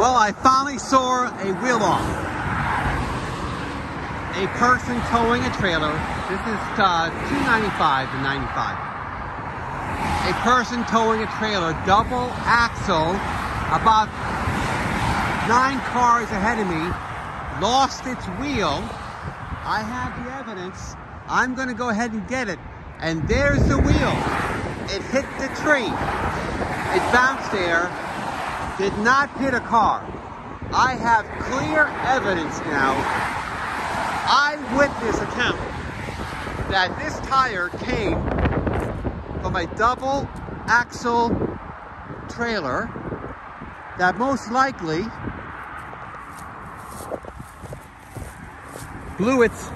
Well, I finally saw a wheel off. A person towing a trailer. This is uh, 295 to 95. A person towing a trailer, double axle, about nine cars ahead of me, lost its wheel. I have the evidence. I'm going to go ahead and get it. And there's the wheel. It hit the tree. It bounced there did not hit a car. I have clear evidence now, eyewitness account, that this tire came from a double axle trailer that most likely blew its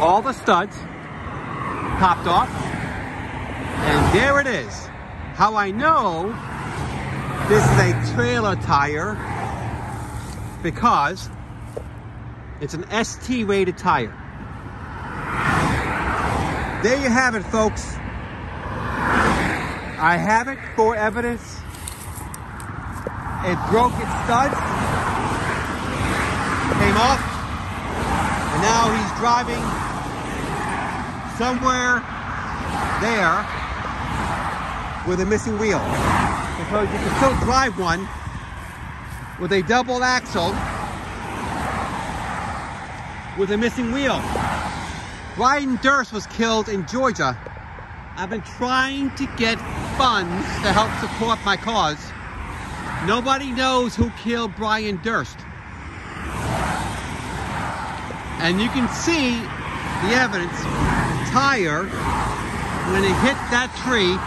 all the studs popped off. And there it is. How I know this is a trailer tire because it's an ST rated tire. There you have it, folks. I have it for evidence. It broke its studs, came off, and now he's driving somewhere there with a missing wheel because you can still drive one with a double axle with a missing wheel. Brian Durst was killed in Georgia. I've been trying to get funds to help support my cause. Nobody knows who killed Brian Durst. And you can see the evidence. Tire, when it hit that tree,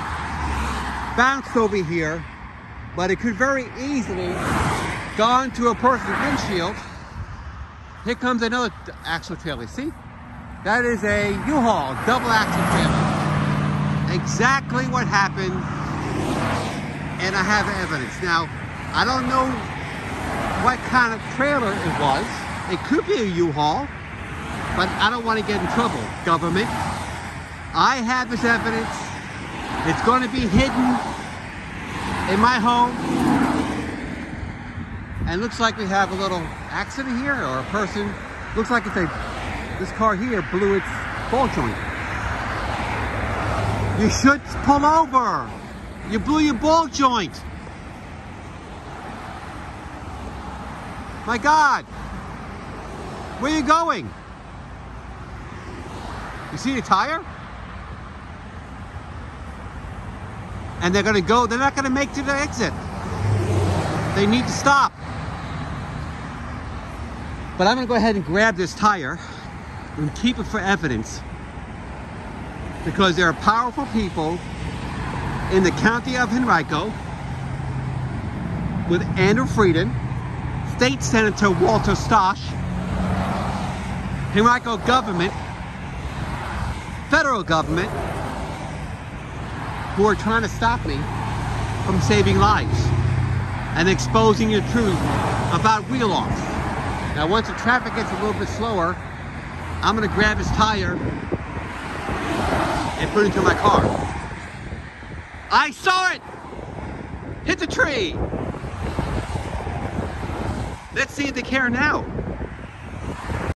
bounced over here, but it could very easily gone to a person's windshield. Here comes another axle trailer. See? That is a U-Haul double axle trailer. Exactly what happened, and I have evidence. Now, I don't know what kind of trailer it was. It could be a U-Haul, but I don't want to get in trouble, government. I have this evidence. It's going to be hidden in my home. And looks like we have a little accident here or a person. Looks like it's a, this car here blew its ball joint. You should pull over. You blew your ball joint. My God. Where are you going? You see the tire? And they're going to go, they're not going to make to the exit. They need to stop. But I'm going to go ahead and grab this tire and keep it for evidence because there are powerful people in the county of Henrico with Andrew Frieden, State Senator Walter Stosch, Henrico government, federal government, who are trying to stop me from saving lives and exposing the truth about wheel offs. Now once the traffic gets a little bit slower, I'm gonna grab his tire and put it into my car. I saw it! Hit the tree! Let's see if they care now.